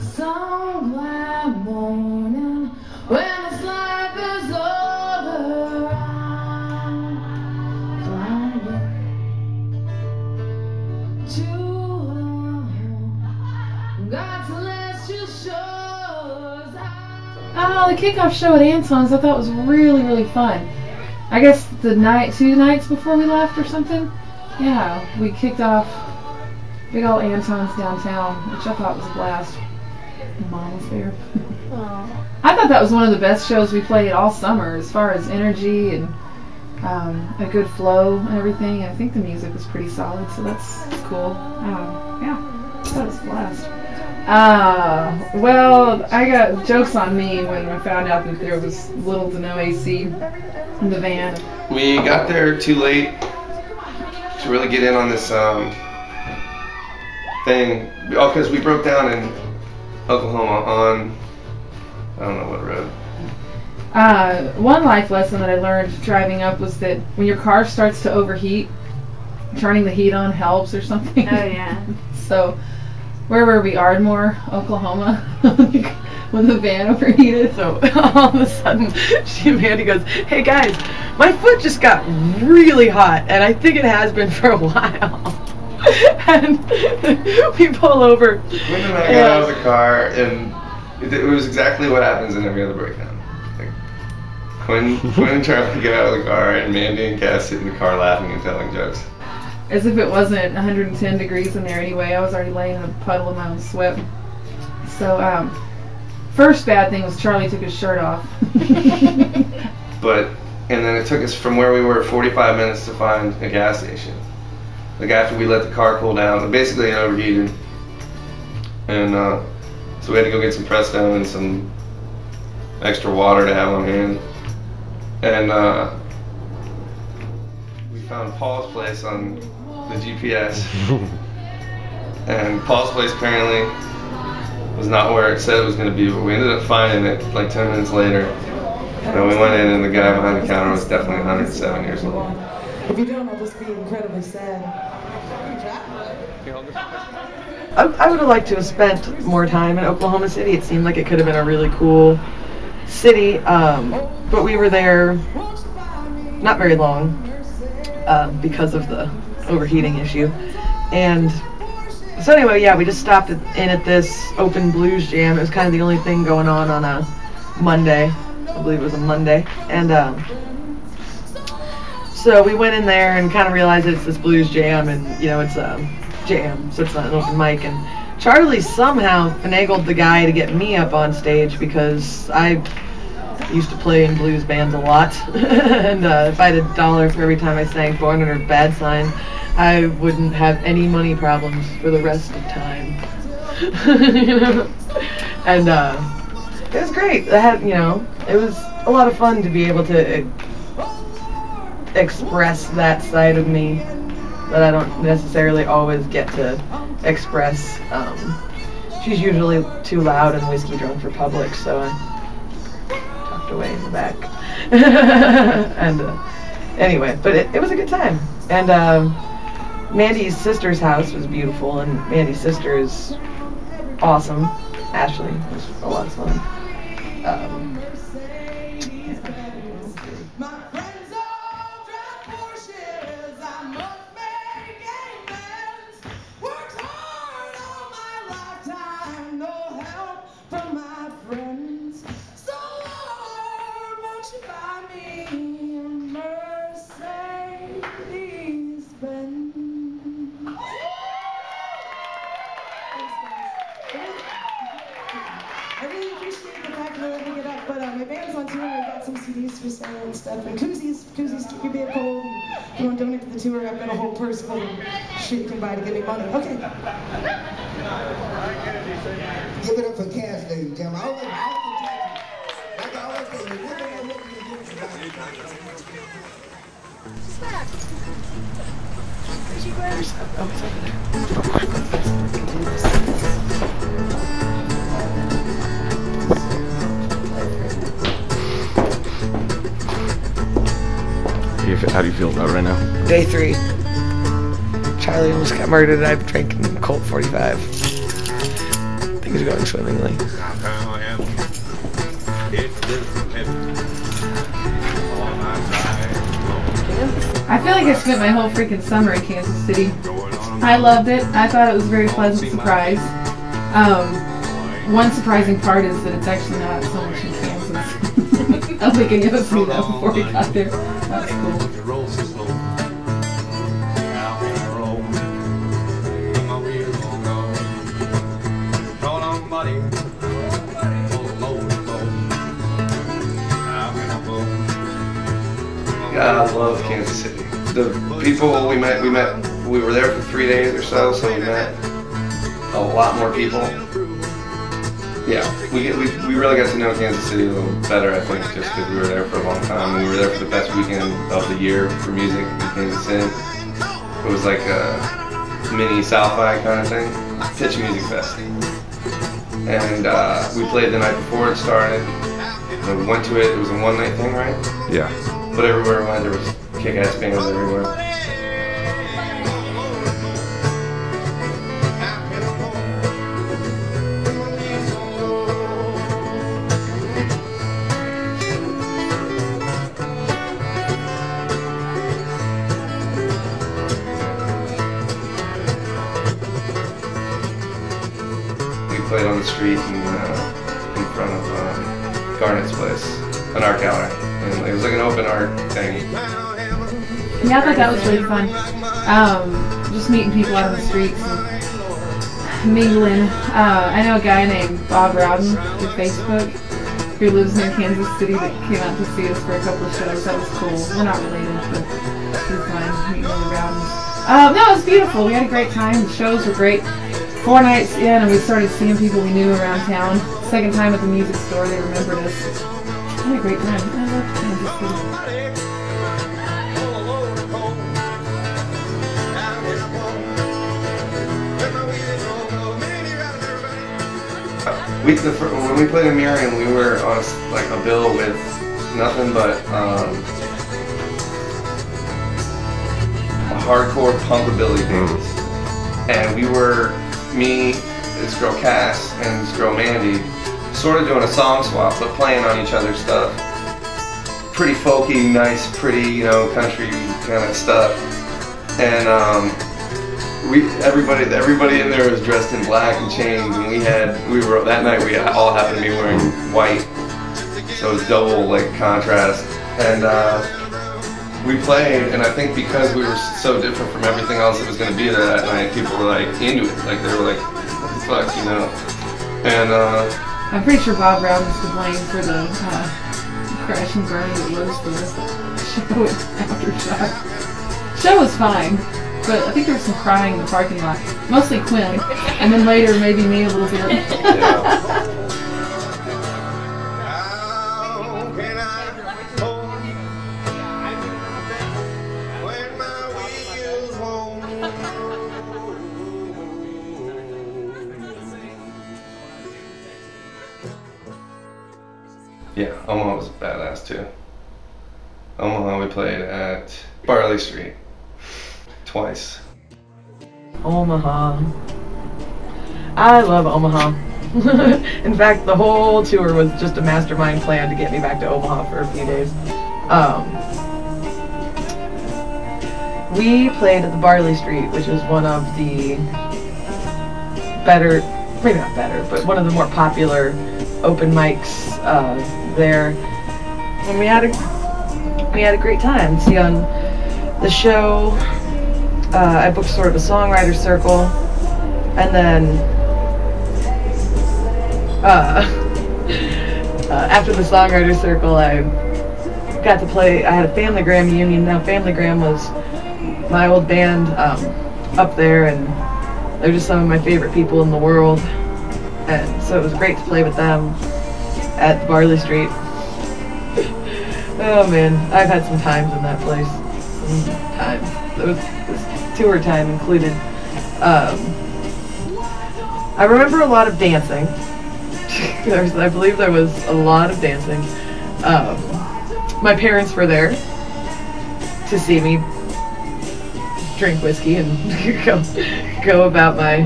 Some glad morning when this life is over. I'm flying to God's celestial shores. Oh, ah, the kickoff show at Anton's I thought was really, really fun. I guess the night, two nights before we left or something. Yeah, we kicked off big old Anton's downtown, which I thought was a blast. Was there. I thought that was one of the best shows we played all summer as far as energy and um, a good flow and everything. I think the music was pretty solid, so that's cool. Um, yeah, that was a blast. Uh, well, I got jokes on me when I found out that there was little to no AC in the van. We got there too late to really get in on this um, thing. Oh, because we broke down in Oklahoma on I don't know what road. Uh, one life lesson that I learned driving up was that when your car starts to overheat, turning the heat on helps or something. Oh yeah. So, where were we? Ardmore, Oklahoma, when the van overheated. So all of a sudden, she and Mandy goes, "Hey guys, my foot just got really hot, and I think it has been for a while." and we pull over. Quinn and I got out of the car, and it, it was exactly what happens in every other breakdown. Like, Quinn, Quinn and Charlie get out of the car, and Mandy and Cass sit in the car laughing and telling jokes. As if it wasn't 110 degrees in there anyway. I was already laying in a puddle of my own sweat. So, um, first bad thing was Charlie took his shirt off. But and then it took us from where we were 45 minutes to find a gas station. Like after we let the car cool down, basically it overheated, and uh, so we had to go get some Prestone and some extra water to have on hand. And uh, we found Paul's place on the GPS, and Paul's place apparently was not where it said it was going to be, but we ended up finding it like 10 minutes later. And we went in, and the guy behind the counter was definitely 107 years old. If you don't, I'll just be incredibly sad. I, I would have liked to have spent more time in Oklahoma City. It seemed like it could have been a really cool city, um, but we were there not very long uh, because of the overheating issue. And so anyway, yeah, we just stopped in at this open blues jam. It was kind of the only thing going on on a Monday. I believe it was a Monday, and um, so we went in there and kind of realized it's this blues jam, and you know it's a jam, so it's not an open mic. And Charlie somehow finagled the guy to get me up on stage because I used to play in blues bands a lot, and uh, if I had a dollar for every time I sang "Born Under Bad Sign," I wouldn't have any money problems for the rest of time. you know, and uh, it was great. I had, you know, it was a lot of fun to be able to express that side of me that I don't necessarily always get to express. Um, she's usually too loud and whiskey drunk for public, so I tucked away in the back. and uh, anyway, but it, it was a good time. And um, Mandy's sister's house was beautiful, and Mandy's sister is awesome. Ashley was a lot of fun. Um, My got some CDs for sale and stuff. And koozies, koozies keep your beer cold. And if you want to donate to the tour, I've got a whole purse full of shit you can buy to give me money. Okay. Give it up for Cass, ladies and gentlemen. All the, all the judges. Like I always say, you never know what you're going to do. How do you How do you feel about it right now? Day three. Charlie almost got murdered. I've drank Colt 45. Things are going swimmingly. I feel like I spent my whole freaking summer in Kansas City. I loved it. I thought it was a very pleasant surprise. Um, one surprising part is that it's actually not so much in Kansas. I don't think any of us knew that before we got there. I love Kansas City. The people we met, we met, we were there for three days or so, so we met a lot more people. Yeah, we, get, we, we really got to know Kansas City a little better, I think, just because we were there for a long time. We were there for the best weekend of the year for music in Kansas City. It was like a mini South by kind of thing, Pitch Music Fest. And uh, we played the night before it started. We went to it, it was a one night thing, right? Yeah. But everywhere I went, there was kick-ass bands everywhere. We played on the street in, uh, in front of um, Garnet's place, an art gallery. Was like an open art thing. Yeah, I thought that was really fun. Um, just meeting people out on the streets and mingling. Uh, I know a guy named Bob Rowden through Facebook who lives near Kansas City that came out to see us for a couple of shows. That was cool. We're not related, but it was fun meeting Rowdens. Um, no, it was beautiful. We had a great time. The shows were great. Four nights in, and we started seeing people we knew around town. Second time at the music store, they remembered us. I had a great time. I love Kansas City. We the, when we played in Marion, we were on a s like a bill with nothing but um, hardcore punkabilly bands, and we were me, this girl Cass, and this girl Mandy, sort of doing a song swap, but playing on each other's stuff. Pretty folky, nice, pretty you know country kind of stuff, and. Um, we everybody everybody in there was dressed in black and chains and we had we were that night we all happened to be wearing white so it was double like contrast and uh, we played and I think because we were so different from everything else that was going to be there that night people were like into it like they were like what the fuck you know and uh, I'm pretty sure Bob Brown is to blame for the uh, crash and burn that was the show Aftershock. Show was fine, but I think there was some crying in the parking lot. Mostly Quinn, and then later maybe me a little bit. too Omaha we played at Barley Street twice Omaha. I love Omaha. In fact, the whole tour was just a mastermind plan to get me back to Omaha for a few days. Um, we played at the Barley Street, which is one of the better, maybe not better, but one of the more popular open mics uh, there. And we had a we had a great time. See on the show uh, I booked sort of a songwriter circle, and then uh, uh, after the songwriter circle, I got to play. I had a Family Gram reunion. Now Family Gram was my old band um, up there, and they're just some of my favorite people in the world, and so it was great to play with them at Barley Street. Oh man, I've had some times in that place. Some times. Was, it tour time included. Um, I remember a lot of dancing. I believe there was a lot of dancing. Um, my parents were there to see me drink whiskey and go go about my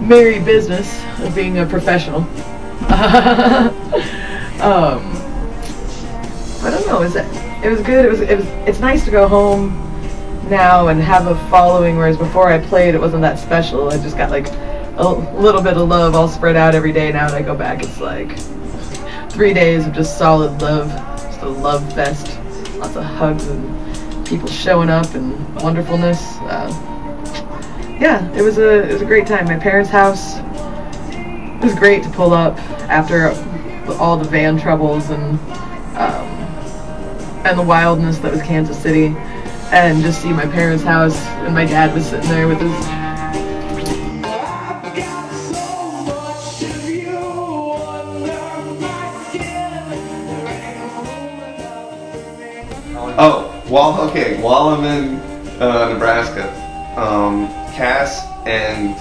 merry business of being a professional. um, know. It? It was good. It was. It was. It's nice to go home now and have a following. Whereas before I played, it wasn't that special. I just got like a little bit of love all spread out every day. Now that I go back, it's like three days of just solid love, just a love fest. Lots of hugs and people showing up and wonderfulness. Uh, yeah, it was a it was a great time. My parents' house. It was great to pull up after all the van troubles and and the wildness that was Kansas City, and just see my parents' house. And my dad was sitting there with his. Oh, while okay, while I'm in uh, Nebraska, um, Cass and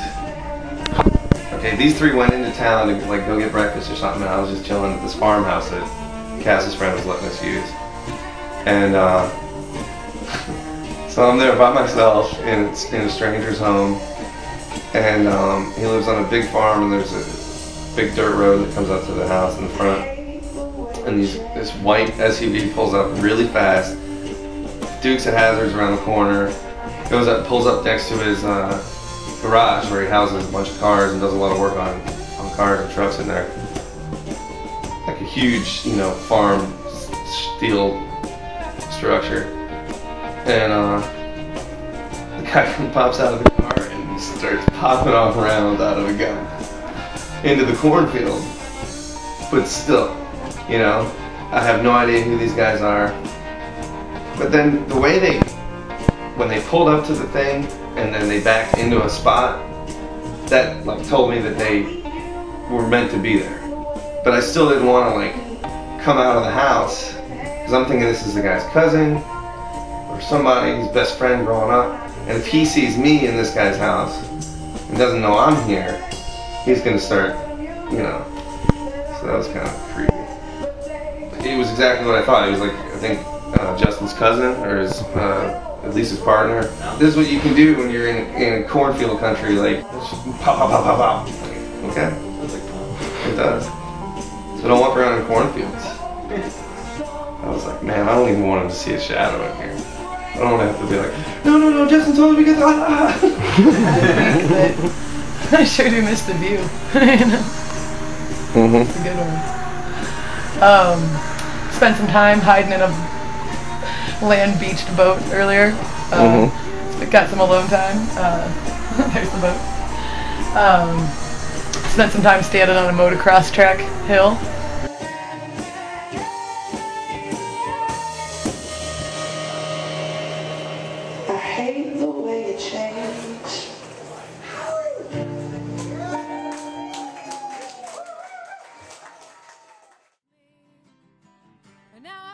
okay, these three went into town to like go get breakfast or something. And I was just chilling at this farmhouse that Cass's friend was letting us use, and uh, so I'm there by myself in in a stranger's home, and um, he lives on a big farm, and there's a big dirt road that comes up to the house in the front and these, this white SUV pulls up really fast. Dukes and Hazards around the corner. Goes up, pulls up next to his uh, garage where he houses a bunch of cars and does a lot of work on, on cars and trucks in there. Like a huge, you know, farm steel structure. And uh, the guy pops out of the car and starts popping off rounds out of a gun into the cornfield. But still, you know, I have no idea who these guys are. But then the way they, when they pulled up to the thing and then they backed into a spot, that like told me that they were meant to be there. But I still didn't want to like come out of the house because I'm thinking this is the guy's cousin or somebody, his best friend growing up. And if he sees me in this guy's house and doesn't know I'm here, he's gonna start, you know. So that was kind of creepy it was exactly what I thought. It was like I think uh, Justin's cousin or his uh, at least his partner. This is what you can do when you're in in cornfield country. Like pop pop pop pop pop. Okay, it does. So don't walk around in cornfields. I was like, man, I don't even want him to see a shadow in here. I don't want to have to be like, no, no, no, Justin told me to get ah, ah. I sure do miss the view. you know, Mm-hmm. it's a good one. Um, spent some time hiding in a land beached boat earlier. Uh, Got some alone time. Uh, there's the boat. Um, spent some time standing on a motocross track hill. Change.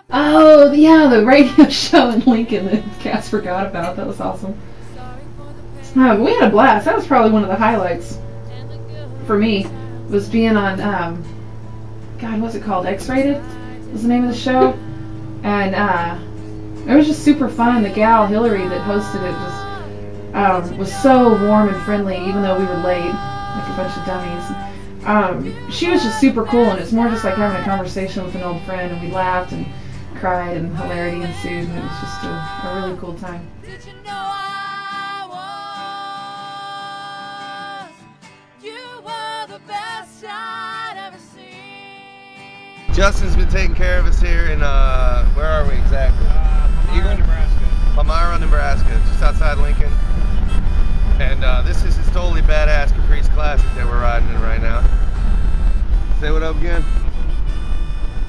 Oh yeah, the radio show in Lincoln that Cass forgot about. That was awesome. We had a blast. That was probably one of the highlights for me. Was being on um, God, what's it called? X-rated was the name of the show, and uh, it was just super fun. The gal Hillary that hosted it just um, was so warm and friendly, even though we were late, like a bunch of dummies. Um, she was just super cool, and it's more just like having a conversation with an old friend, and we laughed and cried, and hilarity ensued, and it was just a, a really cool time. Did you know I was? You were the best I'd ever seen. Justin's been taking care of us here in uh, where are we exactly? Palmyra, Nebraska. Palmyra, Nebraska, just outside Lincoln. And uh, this is his totally badass Caprice Classic that we're riding in right now. Say what up again.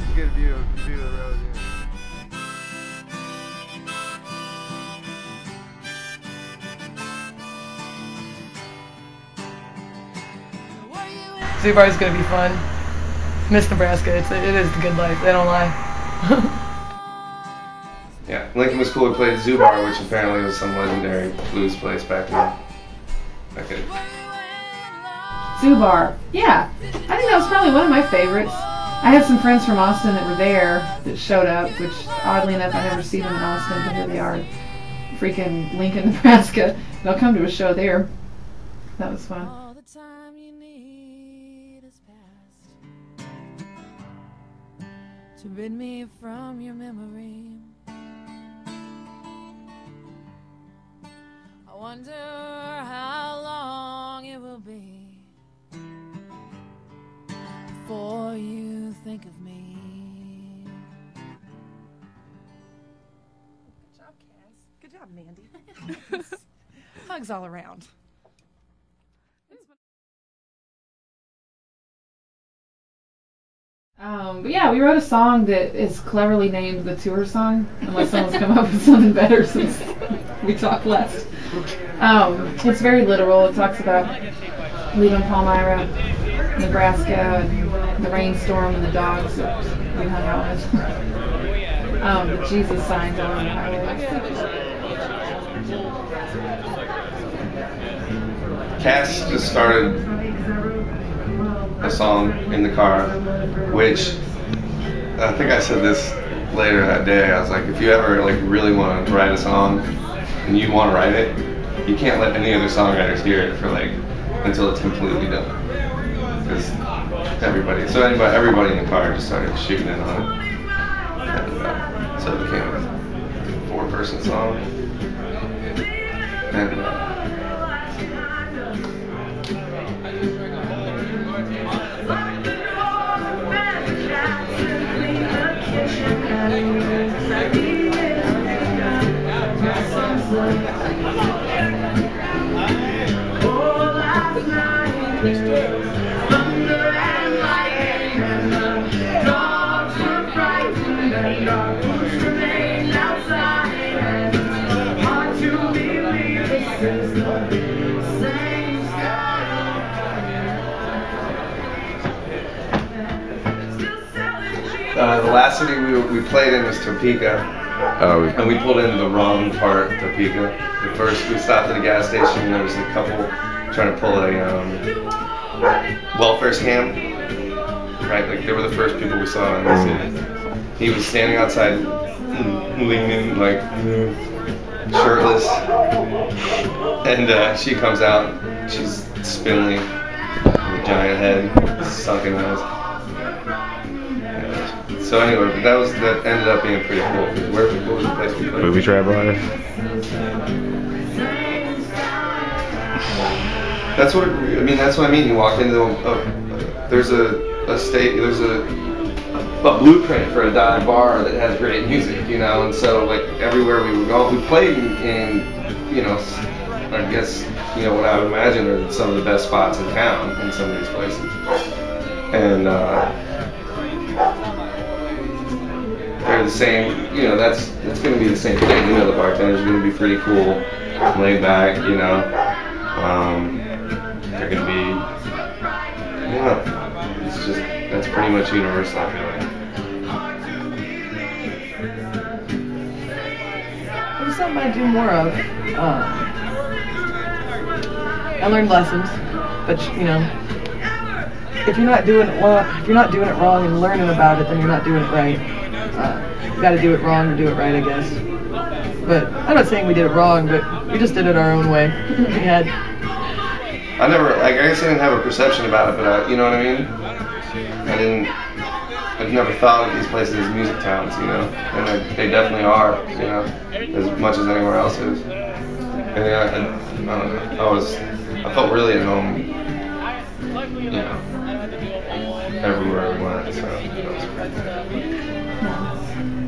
Let's get a view, view of the road here. Zoo is gonna be fun. Miss Nebraska. It's it is the good life. They don't lie. Yeah, Lincoln was cool. We played Zoo Bar, which apparently was some legendary blues place back then. Back in Zoo Bar. Yeah, I think that was probably one of my favorites. I had some friends from Austin that were there that showed up, which oddly enough I never see them in Austin, but here they are, freaking Lincoln, Nebraska. They'll come to a show there. That was fun. All the time you need is past to rid me from your memory. I wonder how long it will be before you think of me. Good job, Cass. Good job, Mandy. Hugs all around. Um, but yeah, we wrote a song that is cleverly named the tour song, unless someone's come up with something better since we talked last. Um, it's very literal. It talks about leaving Palmyra, Nebraska, and the rainstorm and the dogs that we hung out with. um, the Jesus signs on the. Cass just started a song in the car, which I think I said this later that day. I was like, if you ever like really want to write a song and you want to write it, you can't let any other songwriters hear it for like until it's completely done. Because everybody, so anybody, everybody in the car just started shooting in on it, and uh, so it became a four-person song. And uh, Uh, the last city we, we played in was Topeka, Oh, and we pulled into the wrong part of Topeka. The first, we stopped at a gas station, and there was a couple trying to pull a um, welfare scam. Right, like they were the first people we saw in the city. He was standing outside, mm, leaning like shirtless, and uh, she comes out. She's spindly, with a giant head, sunken eyes. So anyway, that was that ended up being pretty cool. Where what was the place we played? Movie Traveler. That's what it, I mean. That's what I mean. You walk into a, there's a a state there's a a blueprint for a dive bar that has great music, you know. And so like everywhere we would go, we played in, in you know I guess you know what I would imagine are some of the best spots in town in some of these places. And uh, they're the same. You know, that's it's going to be the same thing. You know, the bartender's going to be pretty cool, laid back. You know, um, they're going to be. Yeah, it's just that's pretty much universal. I feel like. Was something I do more of. Um, I learned lessons, but you know, if you're not doing it well, if you're not doing it wrong and learning about it, then you're not doing it right. Uh, you got to do it wrong to do it right, I guess. But I'm not saying we did it wrong, but we just did it our own way. we had I never, like, I guess I didn't have a perception about it, but I, you know what I mean? I didn't, I've never thought of these places as music towns, you know? And they, they definitely are, you know, as much as anywhere else is. And yeah, I, I don't know, I was, I felt really at home, you know, everywhere we went, so that was.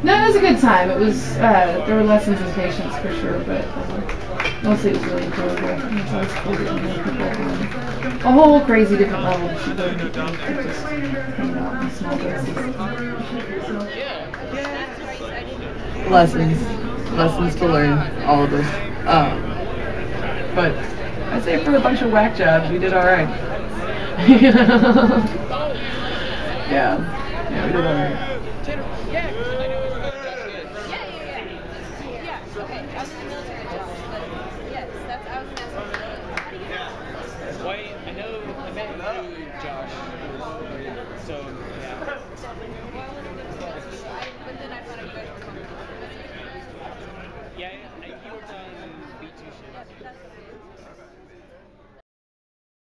No, it was a good time. It was uh, there were lessons in patience for sure, but uh, mostly it was really enjoyable. A whole crazy different level if you just hang out in small doses. lessons, lessons to learn, all of us. Um, but I'd say for a bunch of whack jobs, we did all right. yeah, yeah, we did all